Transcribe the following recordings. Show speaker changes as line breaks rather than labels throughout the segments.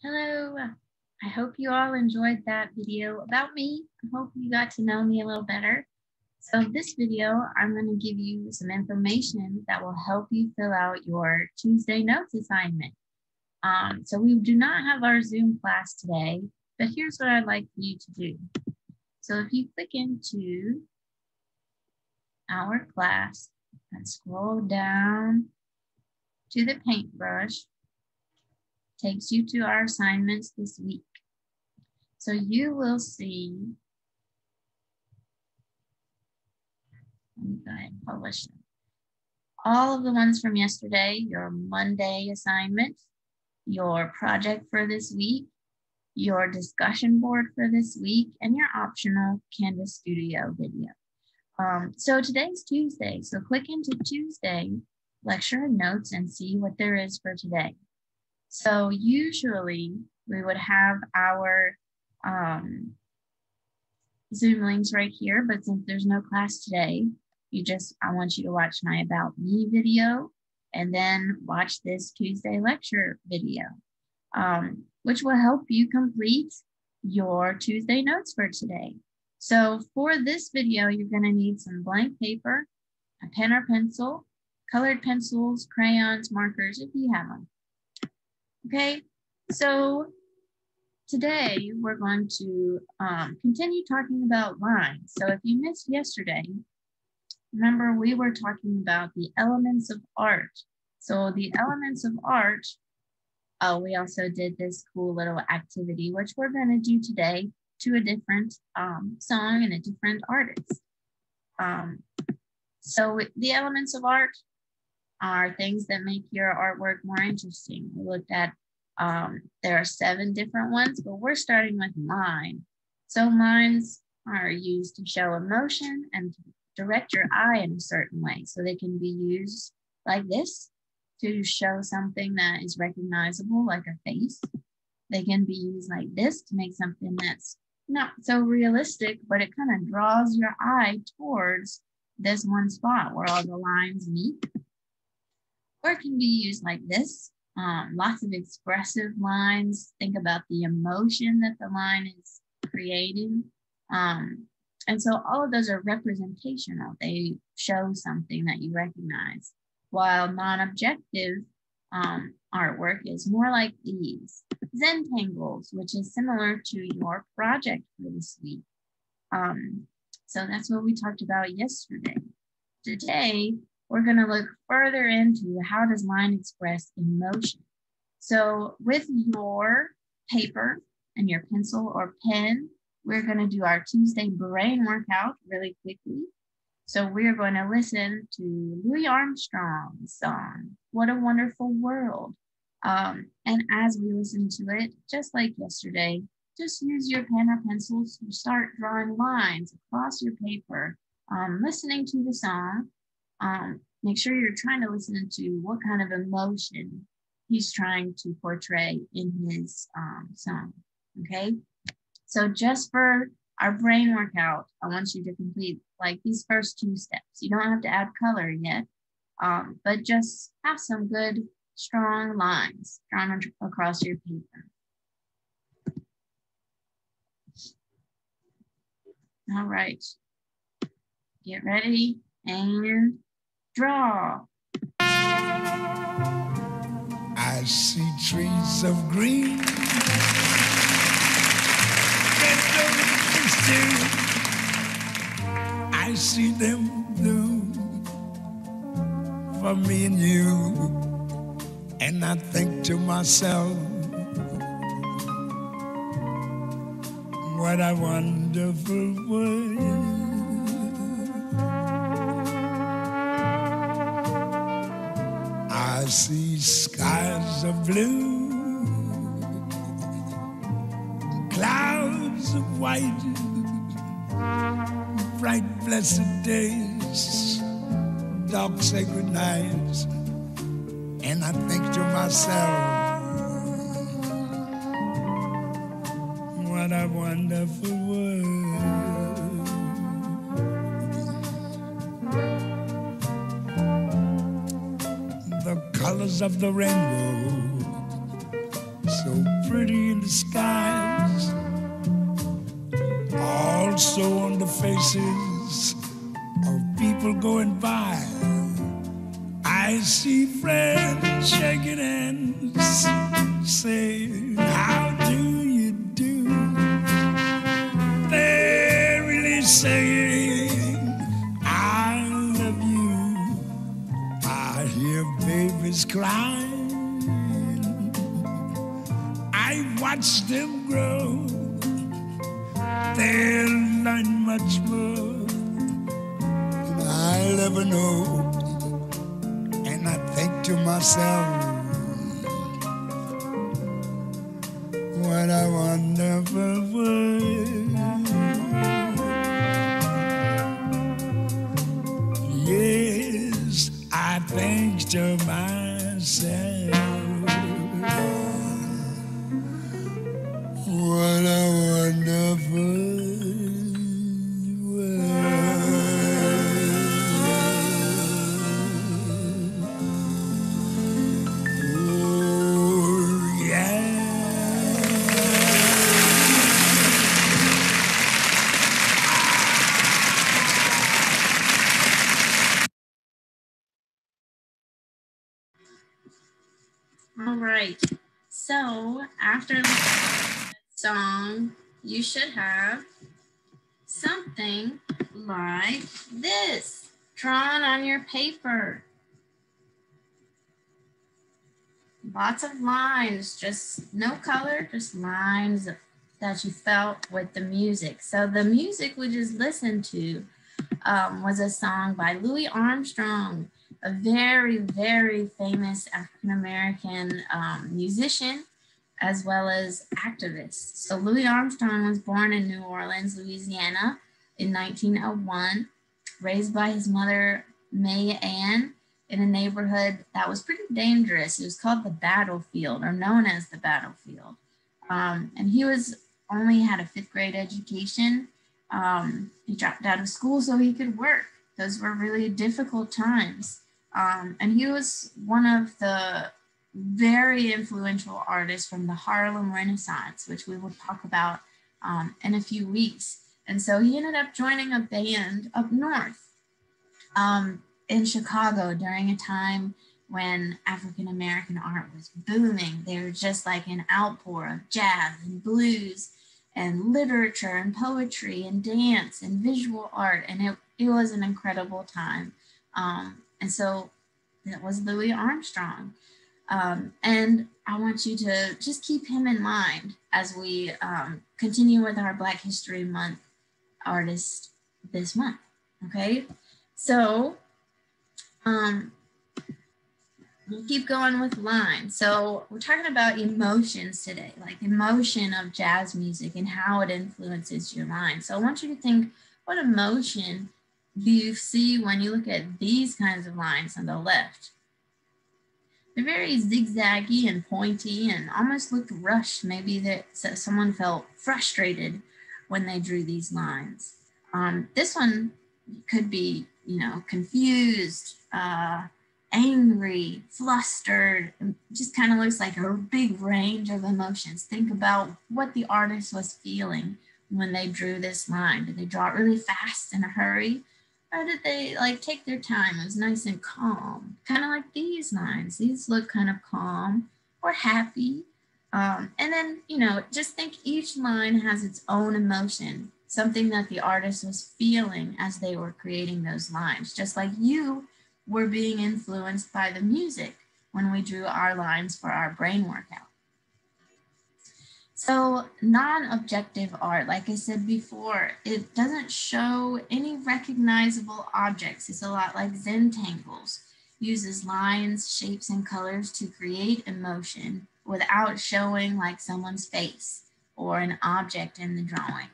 Hello. I hope you all enjoyed that video about me. I hope you got to know me a little better. So this video, I'm going to give you some information that will help you fill out your Tuesday notes assignment. Um, so we do not have our Zoom class today, but here's what I'd like you to do. So if you click into our class and scroll down to the paintbrush, takes you to our assignments this week. So you will see, let me go ahead and publish them. All of the ones from yesterday, your Monday assignment, your project for this week, your discussion board for this week, and your optional Canvas Studio video. Um, so today's Tuesday, so click into Tuesday, lecture and notes and see what there is for today. So usually we would have our um, Zoom links right here, but since there's no class today, you just, I want you to watch my About Me video and then watch this Tuesday lecture video, um, which will help you complete your Tuesday notes for today. So for this video, you're gonna need some blank paper, a pen or pencil, colored pencils, crayons, markers, if you have them. Okay, so today we're going to um, continue talking about lines. So if you missed yesterday, remember we were talking about the elements of art. So the elements of art, oh, we also did this cool little activity, which we're gonna do today to a different um, song and a different artist. Um, so the elements of art are things that make your artwork more interesting. We looked at, um, there are seven different ones, but we're starting with line. So lines are used to show emotion and direct your eye in a certain way. So they can be used like this to show something that is recognizable, like a face. They can be used like this to make something that's not so realistic, but it kind of draws your eye towards this one spot where all the lines meet. Or it can be used like this. Um, lots of expressive lines. Think about the emotion that the line is creating. Um, and so all of those are representational. They show something that you recognize. While non-objective um, artwork is more like these. Zentangles, which is similar to your project for this week. Um, so that's what we talked about yesterday. Today, we're going to look further into how does line express emotion. So with your paper and your pencil or pen, we're going to do our Tuesday brain workout really quickly. So we're going to listen to Louis Armstrong's song, What a Wonderful World. Um, and as we listen to it, just like yesterday, just use your pen or pencils to start drawing lines across your paper, um, listening to the song, um, make sure you're trying to listen to what kind of emotion he's trying to portray in his um, song. Okay. So just for our brain workout, I want you to complete like these first two steps. You don't have to add color yet, um, but just have some good, strong lines drawn across your paper. All right. Get ready and draw.
I see trees of green. I see them blue for me and you. And I think to myself, what a wonderful world. See skies of blue, clouds of white, bright blessed days, dark sacred nights, and I think to myself, what a wonderful world. Colors of the rainbow so pretty in the skies, also on the faces of people going by. I see friends shaking hands, saying, How do you do? They're really saying, crying. I watch them grow. They'll learn much more than I'll ever know. And I think to myself, myself,
should have something like this drawn on your paper. Lots of lines, just no color, just lines that you felt with the music. So the music we just listened to um, was a song by Louis Armstrong, a very, very famous African American um, musician as well as activists. So Louis Armstrong was born in New Orleans, Louisiana in 1901, raised by his mother, May Ann, in a neighborhood that was pretty dangerous. It was called the battlefield or known as the battlefield. Um, and he was only had a fifth grade education. Um, he dropped out of school so he could work. Those were really difficult times. Um, and he was one of the very influential artists from the Harlem Renaissance, which we will talk about um, in a few weeks. And so he ended up joining a band up north um, in Chicago during a time when African American art was booming. They were just like an outpour of jazz and blues and literature and poetry and dance and visual art. And it, it was an incredible time. Um, and so that was Louis Armstrong. Um, and I want you to just keep him in mind as we um, continue with our Black History Month artist this month. Okay, so um, we'll keep going with lines. So we're talking about emotions today, like emotion of jazz music and how it influences your mind. So I want you to think, what emotion do you see when you look at these kinds of lines on the left? They're very zigzaggy and pointy and almost looked rushed. Maybe that someone felt frustrated when they drew these lines. Um, this one could be, you know, confused, uh, angry, flustered, just kind of looks like a big range of emotions. Think about what the artist was feeling when they drew this line. Did they draw it really fast in a hurry? Or did they like take their time? It was nice and calm, kind of like these lines. These look kind of calm or happy. Um, and then, you know, just think each line has its own emotion, something that the artist was feeling as they were creating those lines, just like you were being influenced by the music when we drew our lines for our brain workout. So non-objective art, like I said before, it doesn't show any recognizable objects. It's a lot like Zentangles, uses lines, shapes, and colors to create emotion without showing like someone's face or an object in the drawing.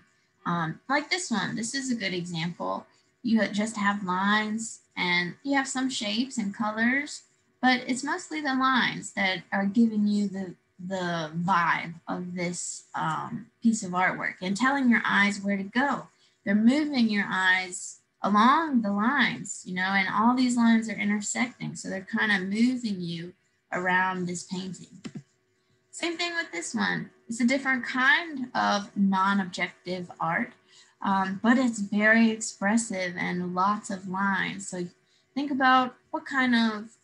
Um, like this one, this is a good example. You just have lines and you have some shapes and colors, but it's mostly the lines that are giving you the, the vibe of this um, piece of artwork and telling your eyes where to go. They're moving your eyes along the lines, you know, and all these lines are intersecting. So they're kind of moving you around this painting. Same thing with this one. It's a different kind of non-objective art, um, but it's very expressive and lots of lines. So think about what kind of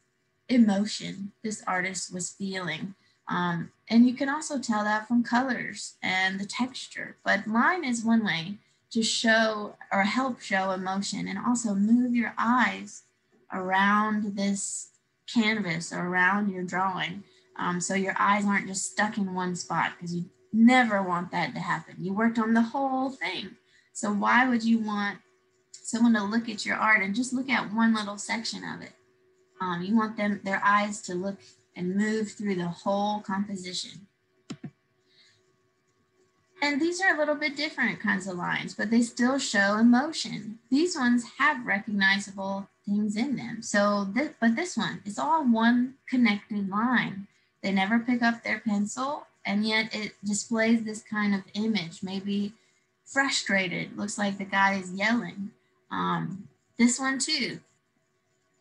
emotion this artist was feeling. Um, and you can also tell that from colors and the texture, but line is one way to show or help show emotion and also move your eyes around this canvas or around your drawing. Um, so your eyes aren't just stuck in one spot because you never want that to happen. You worked on the whole thing. So why would you want someone to look at your art and just look at one little section of it? Um, you want them their eyes to look and move through the whole composition. And these are a little bit different kinds of lines, but they still show emotion. These ones have recognizable things in them. So, this, but this one, it's all one connected line. They never pick up their pencil, and yet it displays this kind of image, maybe frustrated. Looks like the guy is yelling. Um, this one too,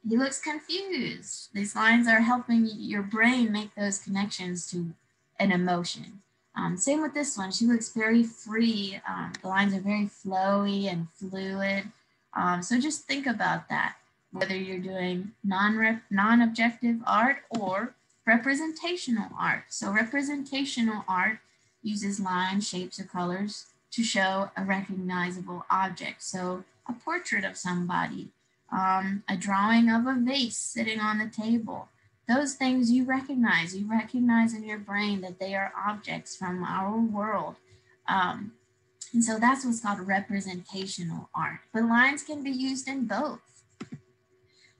he looks confused. These lines are helping your brain make those connections to an emotion. Um, same with this one. She looks very free. Um, the lines are very flowy and fluid. Um, so just think about that, whether you're doing non non-objective art or representational art. So representational art uses lines, shapes, or colors to show a recognizable object. So a portrait of somebody, um, a drawing of a vase sitting on the table. Those things you recognize, you recognize in your brain that they are objects from our world. Um, and so that's what's called representational art. But lines can be used in both.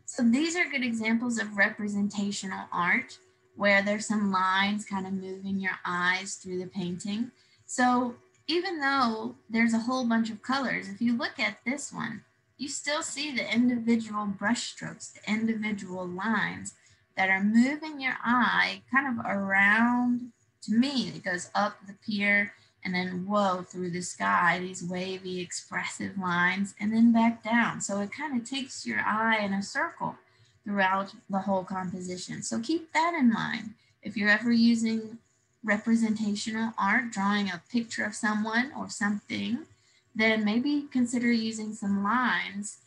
So these are good examples of representational art where there's some lines kind of moving your eyes through the painting. So even though there's a whole bunch of colors, if you look at this one, you still see the individual brush strokes, the individual lines that are moving your eye kind of around, to me, it goes up the pier and then whoa through the sky, these wavy expressive lines, and then back down. So it kind of takes your eye in a circle throughout the whole composition. So keep that in mind. If you're ever using representational art, drawing a picture of someone or something, then maybe consider using some lines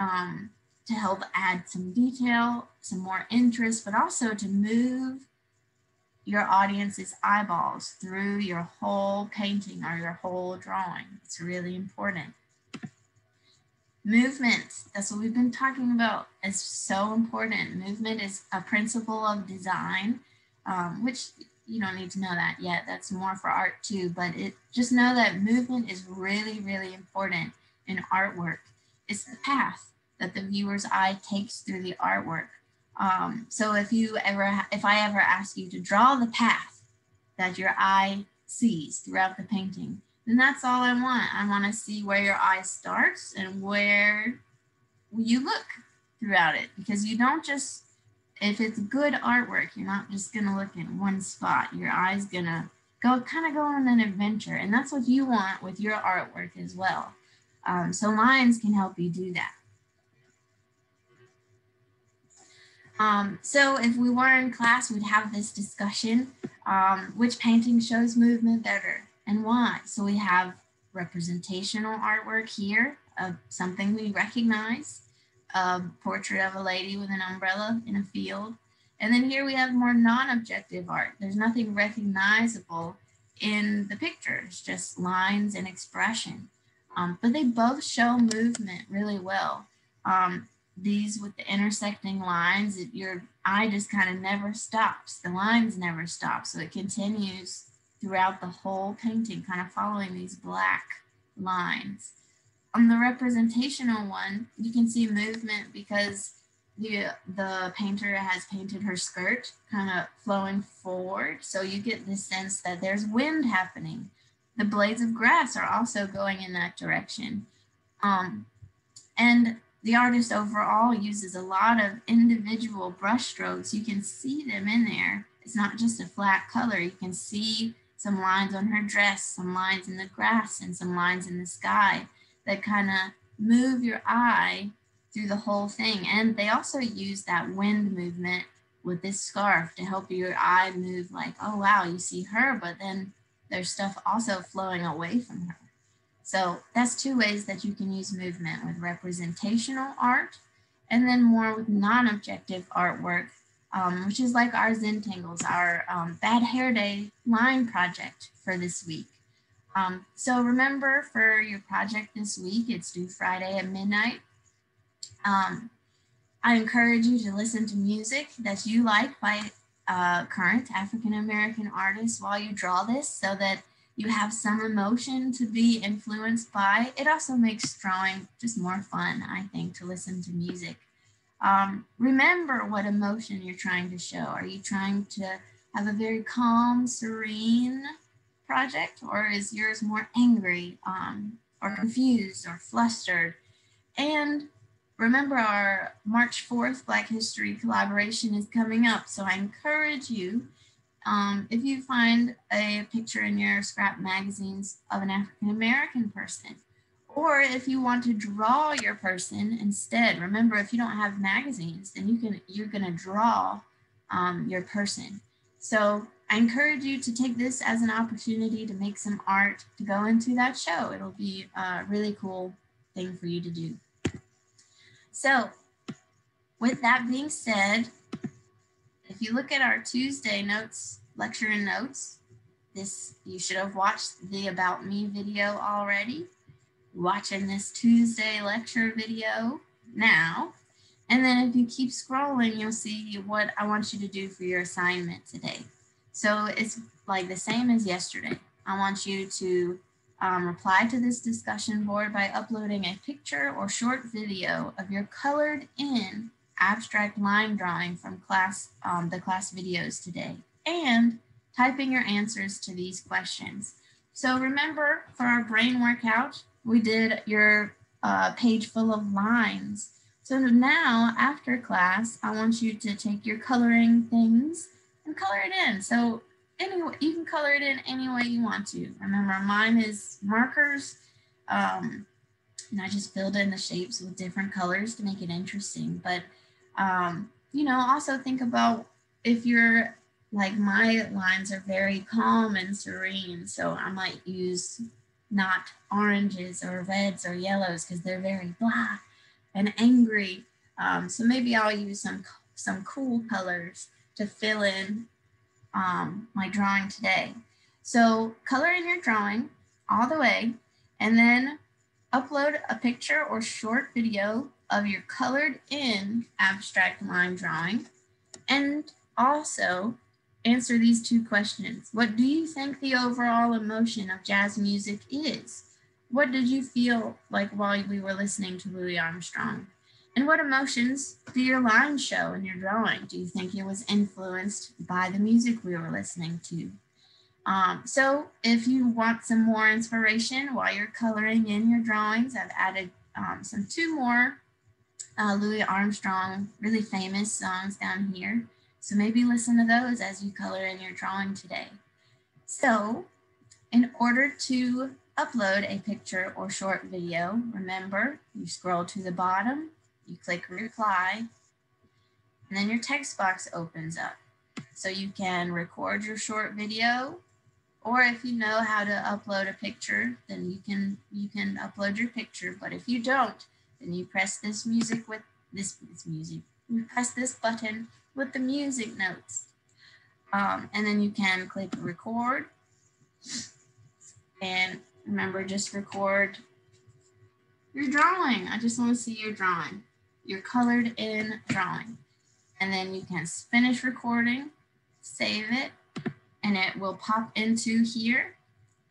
um, to help add some detail, some more interest, but also to move your audience's eyeballs through your whole painting or your whole drawing. It's really important. Movement, that's what we've been talking about, is so important. Movement is a principle of design, um, which you don't need to know that yet. That's more for art too, but it just know that movement is really, really important in artwork. It's the path that the viewer's eye takes through the artwork. Um, so if you ever, if I ever ask you to draw the path that your eye sees throughout the painting, then that's all I want. I want to see where your eye starts and where you look throughout it because you don't just if it's good artwork, you're not just gonna look in one spot. Your eye's gonna go kind of go on an adventure, and that's what you want with your artwork as well. Um, so lines can help you do that. Um, so if we were in class, we'd have this discussion, um, which painting shows movement better and why? So we have representational artwork here of something we recognize a portrait of a lady with an umbrella in a field. And then here we have more non-objective art. There's nothing recognizable in the pictures, just lines and expression. Um, but they both show movement really well. Um, these with the intersecting lines, it, your eye just kind of never stops. The lines never stop. So it continues throughout the whole painting, kind of following these black lines. On the representational one, you can see movement because the, the painter has painted her skirt kind of flowing forward. So you get this sense that there's wind happening. The blades of grass are also going in that direction. Um, and the artist overall uses a lot of individual brush strokes. You can see them in there. It's not just a flat color. You can see some lines on her dress, some lines in the grass, and some lines in the sky that kind of move your eye through the whole thing. And they also use that wind movement with this scarf to help your eye move like, oh, wow, you see her, but then there's stuff also flowing away from her. So that's two ways that you can use movement with representational art and then more with non-objective artwork, um, which is like our Zentangles, our um, Bad Hair Day line project for this week. Um, so remember for your project this week, it's due Friday at midnight. Um, I encourage you to listen to music that you like by uh, current African American artists while you draw this so that you have some emotion to be influenced by. It also makes drawing just more fun, I think, to listen to music. Um, remember what emotion you're trying to show. Are you trying to have a very calm, serene project, or is yours more angry um, or confused or flustered? And remember, our March 4th Black History collaboration is coming up. So I encourage you, um, if you find a picture in your scrap magazines of an African American person, or if you want to draw your person instead, remember if you don't have magazines, then you can you're going to draw um, your person. So I encourage you to take this as an opportunity to make some art to go into that show. It'll be a really cool thing for you to do. So with that being said, if you look at our Tuesday notes, lecture and notes, this you should have watched the About Me video already watching this Tuesday lecture video now. And then if you keep scrolling, you'll see what I want you to do for your assignment today. So it's like the same as yesterday. I want you to um, reply to this discussion board by uploading a picture or short video of your colored in abstract line drawing from class, um, the class videos today, and typing your answers to these questions. So remember for our brain workout, we did your uh, page full of lines. So now after class, I want you to take your coloring things and color it in. So anyway, you can color it in any way you want to. Remember mine is markers. Um, and I just filled in the shapes with different colors to make it interesting. But, um, you know, also think about if you're like my lines are very calm and serene. So I might use not oranges or reds or yellows because they're very black and angry. Um, so maybe I'll use some, some cool colors to fill in um, my drawing today. So color in your drawing all the way and then upload a picture or short video of your colored in abstract line drawing and also answer these two questions. What do you think the overall emotion of jazz music is? What did you feel like while we were listening to Louis Armstrong? And what emotions do your lines show in your drawing? Do you think it was influenced by the music we were listening to? Um, so if you want some more inspiration while you're coloring in your drawings, I've added um, some two more uh, Louis Armstrong really famous songs down here. So maybe listen to those as you color in your drawing today. So in order to upload a picture or short video, remember you scroll to the bottom, you click reply, and then your text box opens up. So you can record your short video, or if you know how to upload a picture, then you can you can upload your picture. But if you don't, then you press this music with this, this music. You press this button with the music notes. Um, and then you can click record. And remember, just record your drawing. I just want to see your drawing, your colored in drawing. And then you can finish recording, save it, and it will pop into here.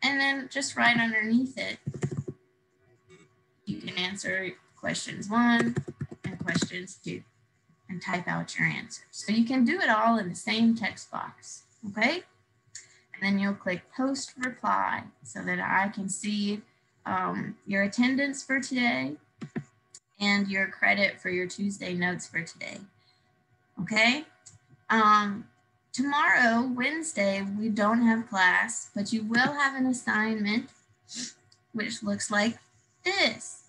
And then just right underneath it, you can answer questions one and questions two and type out your answers. So you can do it all in the same text box, okay? And then you'll click post reply so that I can see um, your attendance for today and your credit for your Tuesday notes for today, okay? Um, tomorrow, Wednesday, we don't have class, but you will have an assignment which looks like this.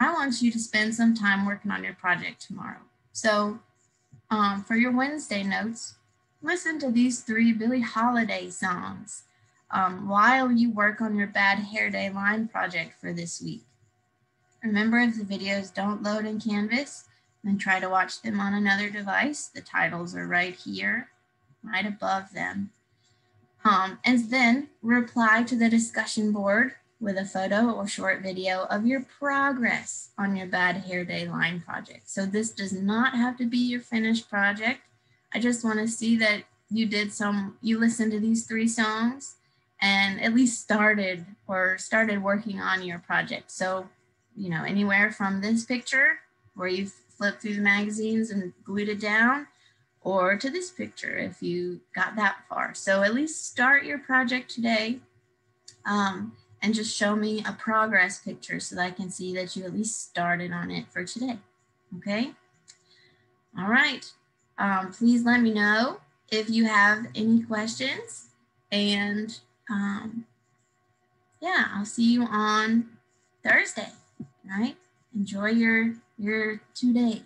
I want you to spend some time working on your project tomorrow. So um, for your Wednesday notes, listen to these three Billie Holiday songs um, while you work on your Bad Hair Day line project for this week. Remember, if the videos don't load in Canvas, then try to watch them on another device. The titles are right here, right above them. Um, and then reply to the discussion board with a photo or short video of your progress on your Bad Hair Day line project. So this does not have to be your finished project. I just want to see that you did some, you listened to these three songs and at least started or started working on your project. So, you know, anywhere from this picture where you flip through the magazines and glued it down or to this picture if you got that far. So at least start your project today um, and just show me a progress picture so that I can see that you at least started on it for today. Okay. All right. Um, please let me know if you have any questions and um, yeah, I'll see you on Thursday. All right. Enjoy your your two days.